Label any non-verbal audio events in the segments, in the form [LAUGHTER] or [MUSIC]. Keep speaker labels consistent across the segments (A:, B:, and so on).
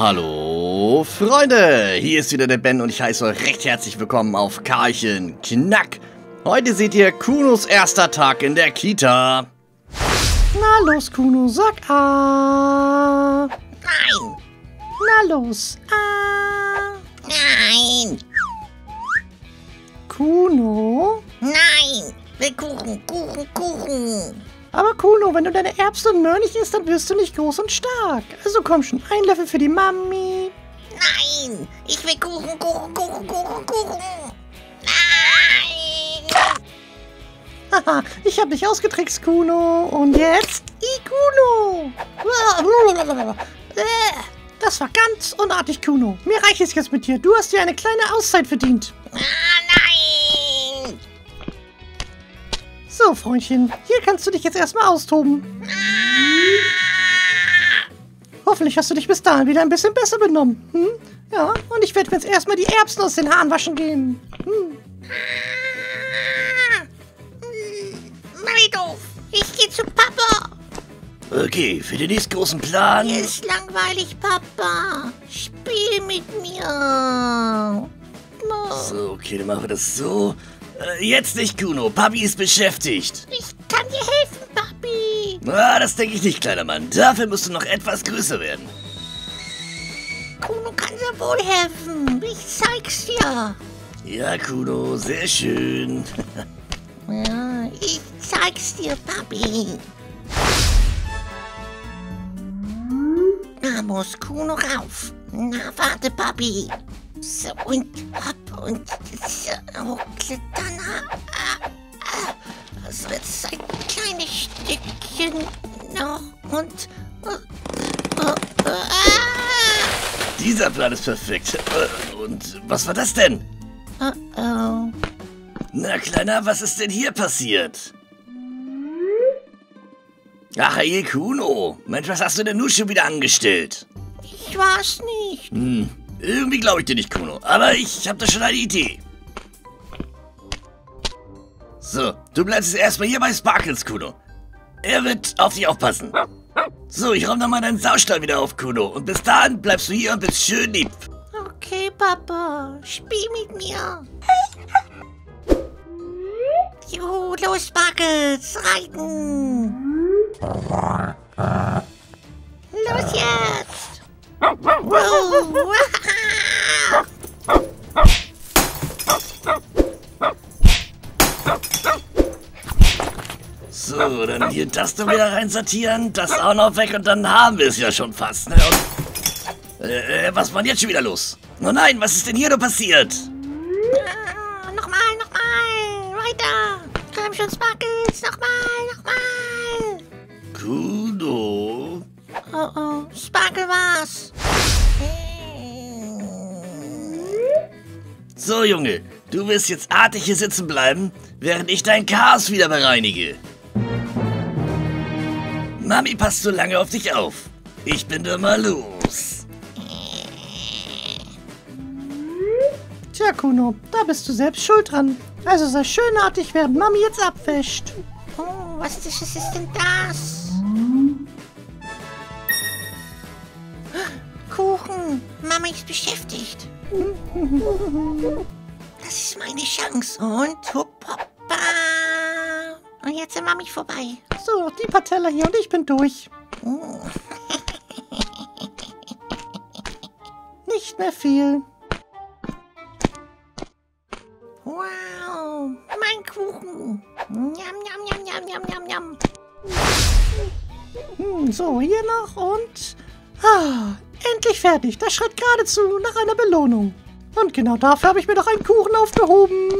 A: Hallo Freunde, hier ist wieder der Ben und ich heiße euch recht herzlich willkommen auf Karlchen Knack. Heute seht ihr Kunos erster Tag in der Kita.
B: Na los, Kuno, sag A.
C: Nein,
B: Na los, A.
C: nein,
B: Kuno?
C: nein. Will Kuchen, Kuchen, Kuchen.
B: Aber Kuno, wenn du deine Erbsen und Möhr nicht isst, dann wirst du nicht groß und stark. Also komm schon, ein Löffel für die Mami.
C: Nein, ich will Kuchen, Kuchen, Kuchen, Kuchen, Kuchen. Nein.
B: Haha, ich hab dich ausgetrickst, Kuno. Und jetzt I Kuno. Das war ganz unartig, Kuno. Mir reicht es jetzt mit dir. Du hast dir eine kleine Auszeit verdient.
C: Ah,
B: So, Freundchen, hier kannst du dich jetzt erstmal austoben. Hoffentlich hast du dich bis dahin wieder ein bisschen besser benommen. Hm? Ja, und ich werde mir jetzt erstmal die Erbsen aus den Haaren waschen gehen. Hm.
C: Doof. Ich geh zu Papa.
A: Okay, für den nächsten großen Plan.
C: Mir ist langweilig, Papa. Spiel mit mir. Oh,
A: So, okay, dann machen wir das so. Äh, jetzt nicht, Kuno. Papi ist beschäftigt.
C: Ich kann dir helfen, Papi.
A: Ah, das denke ich nicht, kleiner Mann. Dafür musst du noch etwas größer werden.
C: Kuno kann sehr wohl helfen. Ich zeig's dir.
A: Ja, Kuno, sehr schön.
C: Ja, ich zeig's dir, Papi. Da muss Kuno rauf. Na, warte, Papi. So, und hopp, und so, hochklettern. Ah, ah. Das wird ein kleines Stückchen noch und... äh, äh, äh, ah.
A: Dieser Plan ist perfekt. Und was war das denn?
C: Oh, oh.
A: Na, Kleiner, was ist denn hier passiert? Ach, hey, Kuno. Mensch, was hast du denn nun schon wieder angestellt?
C: Ich war's nicht.
A: Hm, irgendwie glaube ich dir nicht, Kuno. Aber ich habe da schon eine Idee. So, du bleibst jetzt erstmal hier bei Sparkles, Kuno. Er wird auf dich aufpassen. So, ich räume dann mal deinen Saustall wieder auf, Kuno. Und bis dahin bleibst du hier und bist schön lieb.
C: Okay, Papa, spiel mit mir. Jo, los, Sparkles, reiten. Los jetzt. Wow.
A: So, dann hier das noch wieder reinsortieren, das auch noch weg und dann haben wir es ja schon fast. Ne? Und, äh, äh, was war denn jetzt schon wieder los? Oh nein, was ist denn hier nur passiert?
C: Ah, Nochmal, nochmal, weiter. Komm schon, Sparkles, nochmal, nochmal.
A: Kuno.
C: Oh, oh, Sparkle war's.
A: So, Junge, du wirst jetzt artig hier sitzen bleiben, während ich dein Chaos wieder bereinige. Mami passt so lange auf dich auf. Ich bin da mal los.
B: Tja, Kuno, da bist du selbst schuld dran. Also sei schönartig, während Mami jetzt abwäscht.
C: Oh, was ist, was ist denn das? Kuchen, Mama ist beschäftigt. Das ist meine Chance. Und hopp, hoppa. Und jetzt sind Mami vorbei.
B: So, noch die paar Teller hier und ich bin durch.
C: Oh,
B: Nicht mehr viel.
C: wow, mein Kuchen. Njam, njam, njam, njam, njam, njam, njam.
B: Hm, so, hier noch und... Ah, endlich fertig. Das schreit geradezu nach einer Belohnung. Und genau dafür habe ich mir doch einen Kuchen aufgehoben.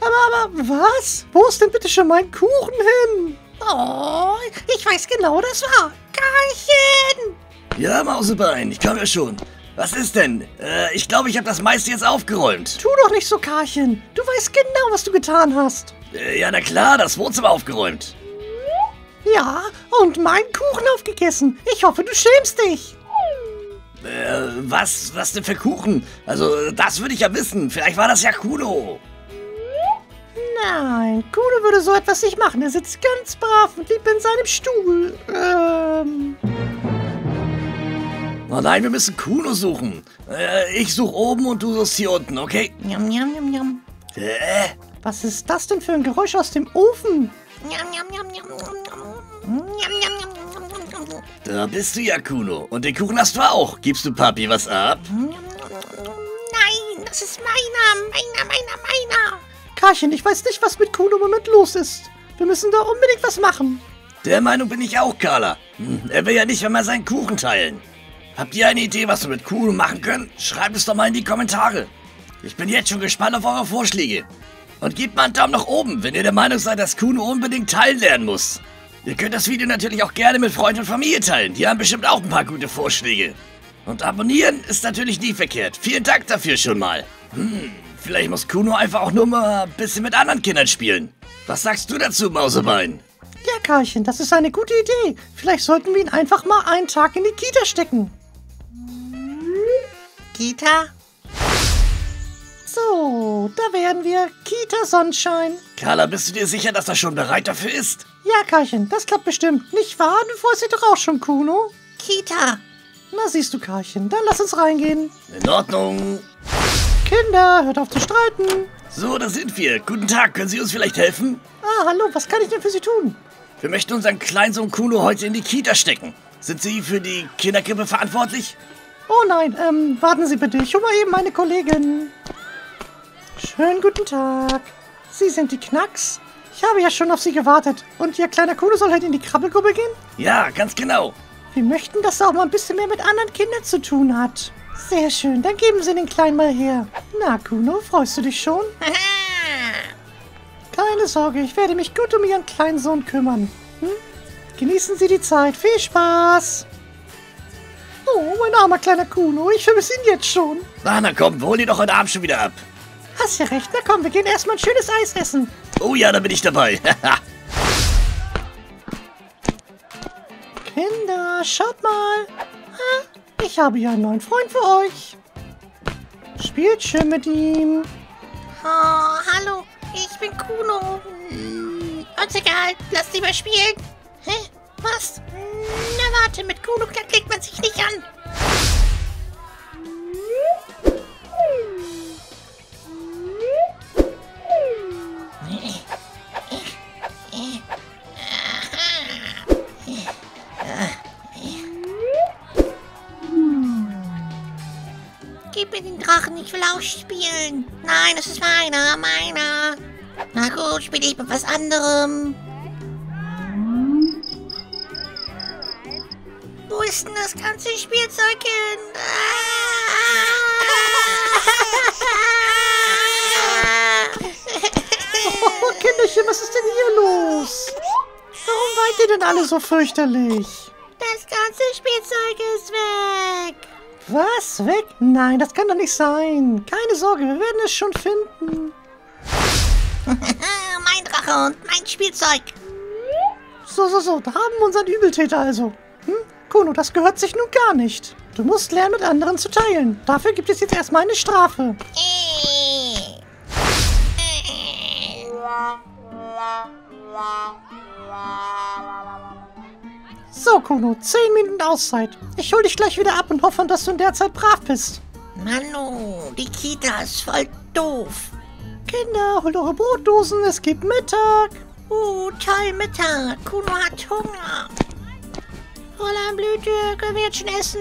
B: Aber, aber, was? Wo ist denn bitte schon mein Kuchen hin? Oh, ich weiß genau, das war Karlchen.
A: Ja, Mausebein, ich komme ja schon. Was ist denn? Äh, ich glaube, ich habe das meiste jetzt aufgeräumt.
B: Tu doch nicht so, Karlchen. Du weißt genau, was du getan hast.
A: Äh, ja, na klar, das Wohnzimmer aufgeräumt.
B: Ja, und meinen Kuchen aufgegessen. Ich hoffe, du schämst dich.
A: Äh, was, was denn für Kuchen? Also, das würde ich ja wissen. Vielleicht war das ja Kuno.
B: Nein, Kuno würde so etwas nicht machen. Er sitzt ganz brav und lieb in seinem Stuhl. Ähm.
A: Oh nein, wir müssen Kuno suchen. Äh, ich suche oben und du suchst hier unten, okay?
C: Njam, njam, njam, njam.
A: Äh,
B: Was ist das denn für ein Geräusch aus dem Ofen?
A: Da bist du ja, Kuno. Und den Kuchen hast du auch. Gibst du Papi was ab?
C: Nein, das ist meiner, meiner, meiner, meiner.
B: Karchen, ich weiß nicht, was mit Kuno im Moment los ist. Wir müssen da unbedingt was machen.
A: Der Meinung bin ich auch, Carla. Hm, er will ja nicht einmal seinen Kuchen teilen. Habt ihr eine Idee, was wir mit Kuno machen können? Schreibt es doch mal in die Kommentare. Ich bin jetzt schon gespannt auf eure Vorschläge. Und gebt mal einen Daumen nach oben, wenn ihr der Meinung seid, dass Kuno unbedingt teilen lernen muss. Ihr könnt das Video natürlich auch gerne mit Freunden und Familie teilen. Die haben bestimmt auch ein paar gute Vorschläge. Und abonnieren ist natürlich nie verkehrt. Vielen Dank dafür schon mal. Hm, vielleicht muss Kuno einfach auch nur mal ein bisschen mit anderen Kindern spielen. Was sagst du dazu, Mausebein?
B: Ja, Karlchen, das ist eine gute Idee. Vielleicht sollten wir ihn einfach mal einen Tag in die Kita stecken.
C: Kita?
B: So, da wären wir. Kita Sonnenschein.
A: Carla, bist du dir sicher, dass er schon bereit dafür ist?
B: Ja, Karlchen, das klappt bestimmt. Nicht wahr? Du freust dich doch auch schon, Kuno.
C: Kita.
B: Na, siehst du, Karlchen, dann lass uns reingehen.
A: In Ordnung.
B: Kinder, hört auf zu streiten.
A: So, da sind wir. Guten Tag, können Sie uns vielleicht helfen?
B: Ah, hallo, was kann ich denn für Sie tun?
A: Wir möchten unseren Kleinsohn Kuno heute in die Kita stecken. Sind Sie für die Kinderkrippe verantwortlich?
B: Oh nein, ähm, warten Sie bitte. Ich hole mal eben meine Kollegin. Schönen guten Tag. Sie sind die Knacks? Ich habe ja schon auf Sie gewartet. Und Ihr kleiner Kuno soll heute in die Krabbelgruppe gehen?
A: Ja, ganz genau.
B: Wir möchten, dass er auch mal ein bisschen mehr mit anderen Kindern zu tun hat. Sehr schön, dann geben Sie den Kleinen mal her. Na, Kuno, freust du dich schon? [LAUGHS] Keine Sorge, ich werde mich gut um Ihren kleinen Sohn kümmern. Hm? Genießen Sie die Zeit. Viel Spaß! Oh, mein armer kleiner Kuno, ich vermisse ihn jetzt schon.
A: Na, na komm, holen ihn doch heute Abend schon wieder ab.
B: Hast ja recht, na komm, wir gehen erstmal ein schönes Eis essen.
A: Oh ja, da bin ich dabei. [LAUGHS]
B: Kinder, schaut mal. Ich habe ja einen neuen Freund für euch. Spielt schön mit ihm.
C: Oh, hallo, ich bin Kuno. Hm, Uns egal, lass lieber spielen. Hä? Was? Na warte, mit Kuno klickt man sich nicht an. Drachen, ich will auch spielen. Nein, das ist meiner, meiner. Na gut, spiele ich mit was anderem. Wo ist denn das ganze Spielzeug hin?
B: Oh, Kinderchen, was ist denn hier los? Warum weint ihr denn alle so fürchterlich?
C: Das ganze Spielzeug ist weg.
B: Was? Weg? Nein, das kann doch nicht sein. Keine Sorge, wir werden es schon finden. [LAUGHS]
C: mein Drache und mein Spielzeug.
B: So, so, so, da haben wir unseren Übeltäter also. Hm? Kuno, das gehört sich nun gar nicht. Du musst lernen, mit anderen zu teilen. Dafür gibt es jetzt erstmal eine Strafe. So, Kuno, 10 Minuten Auszeit. Ich hol dich gleich wieder ab und hoffe, dass du in der Zeit brav bist.
C: Manu, die Kita ist voll doof.
B: Kinder, holt eure Brotdosen, es gibt Mittag.
C: Uh, toll Mittag. Kuno hat Hunger. Fräulein Blüte, können wir jetzt schon essen?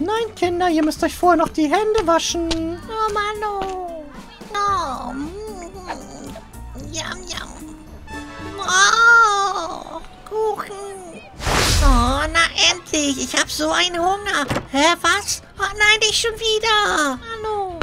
B: Nein, Kinder, ihr müsst euch vorher noch die Hände waschen.
C: Oh, Manu. Oh, mm. Yum, yum. Oh, Kuchen. Endlich. Ich hab so einen Hunger. Hä, was? Oh nein, nicht schon wieder. Hallo.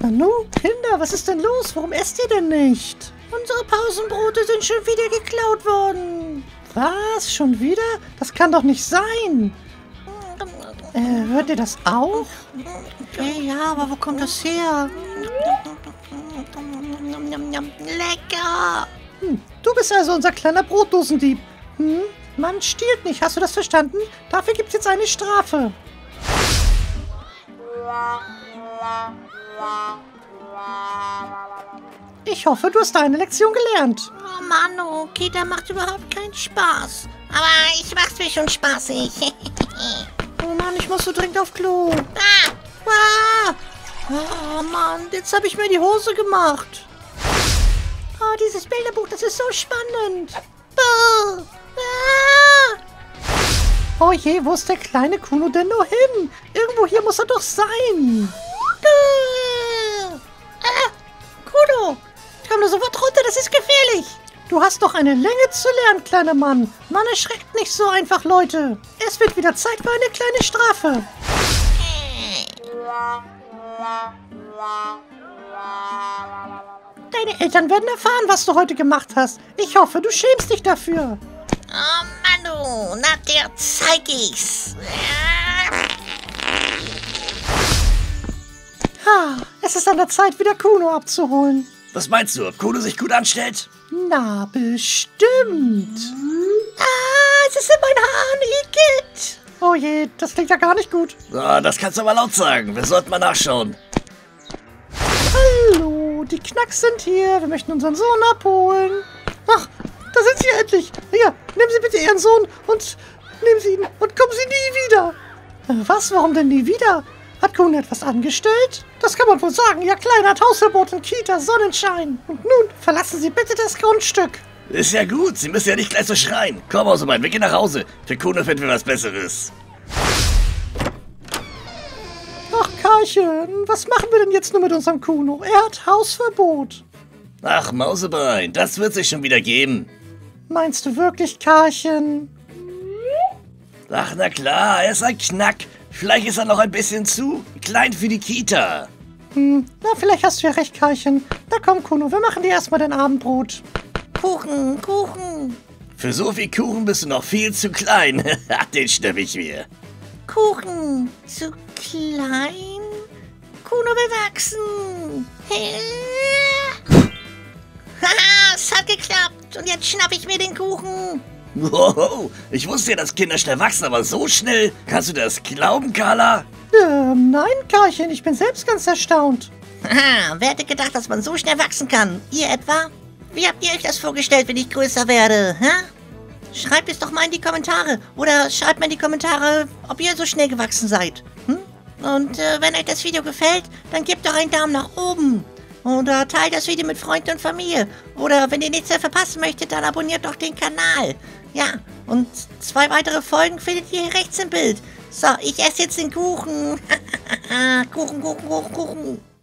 B: Nanu, Kinder, was ist denn los? Warum esst ihr denn nicht? Unsere Pausenbrote sind schon wieder geklaut worden. Was? Schon wieder? Das kann doch nicht sein. Äh, hört ihr das auch? Okay, ja, aber wo kommt das her?
C: Lecker.
B: Hm, du bist also unser kleiner Brotdosendieb. Hm? Man stiehlt nicht, hast du das verstanden? Dafür gibt's jetzt eine Strafe. Ich hoffe, du hast deine Lektion gelernt.
C: Oh Manu, Kita macht überhaupt keinen Spaß. Aber ich mach's mir schon spaßig. [LAUGHS]
B: Oh Mann, ich muss so dringend auf Klo.
C: ah,
B: Ah! Oh Mann, jetzt habe ich mir die Hose gemacht. Oh, dieses Bilderbuch, das ist so spannend.
C: buh.
B: Oh je, wo ist der kleine Kuno denn nur hin? Irgendwo hier muss er doch sein. Ah, Kuno, komm nur sofort runter, das ist gefährlich. Du hast doch eine Länge zu lernen, kleiner Mann. Man erschreckt nicht so einfach, Leute. Es wird wieder Zeit für eine kleine Strafe. Deine Eltern werden erfahren, was du heute gemacht hast. Ich hoffe, du schämst dich dafür.
C: Oh Manu, na der zeig ich's.
B: Ha, es ist an der Zeit, wieder Kuno abzuholen.
A: Was meinst du, ob Kuno sich gut anstellt?
B: Na, bestimmt. Ah, es ist in meinen Haaren, Igitt. Oh je, das klingt ja gar nicht gut.
A: Ah, das kannst du aber laut sagen. Wir sollten mal nachschauen.
B: Hallo, die Knacks sind hier. Wir möchten unseren Sohn abholen. Ach, da sind sie endlich. Hier, nehmen Sie bitte Ihren Sohn und nehmen Sie ihn und kommen Sie nie wieder. Äh, Was, warum denn nie wieder? Hat Kuhn etwas angestellt? Das kann man wohl sagen. Ja, Kleiner hat Hausverbot in Kita, Sonnenschein. Und nun verlassen Sie bitte das Grundstück.
A: Ist ja gut, Sie müssen ja nicht gleich so schreien. Komm, Hausemann, wir gehen nach Hause. Für Kuno finden wir was Besseres.
B: Ach, Karchen, was machen wir denn jetzt nur mit unserem Kuno? Er hat Hausverbot.
A: Ach, Mausebein, das wird sich schon wieder geben.
B: Meinst du wirklich, Karchen?
A: Ach, na klar, er ist ein Knack. Vielleicht ist er noch ein bisschen zu klein für die Kita.
B: Hm, na, vielleicht hast du ja recht, Karchen. Na komm, Kuno, wir machen dir erstmal dein Abendbrot.
C: Kuchen, Kuchen,
A: Für so viel Kuchen bist du noch viel zu klein. [LAUGHS] Den schnapp ich mir.
C: Kuchen. Zu klein? Kuno will wachsen. Haha, [LAUGHS] es hat geklappt. Und jetzt schnapp ich mir den Kuchen.
A: Wow, ich wusste ja, dass Kinder schnell wachsen, aber so schnell? Kannst du das glauben, Carla?
B: Ähm, nein, Karchen, ich bin selbst ganz erstaunt.
C: Haha, wer hätte gedacht, dass man so schnell wachsen kann? Ihr etwa? Wie habt ihr euch das vorgestellt, wenn ich größer werde? Hä? Schreibt es doch mal in die Kommentare. Oder schreibt mir in die Kommentare, ob ihr so schnell gewachsen seid. Hm? Und äh, wenn euch das Video gefällt, dann gebt doch einen Daumen nach oben. Oder teilt das Video mit Freunden und Familie. Oder wenn ihr nichts mehr verpassen möchtet, dann abonniert doch den Kanal. Ja, und zwei weitere Folgen findet ihr hier rechts im Bild. So, ich esse jetzt den Kuchen. [LAUGHS] Kuchen, Kuchen, Kuchen, Kuchen.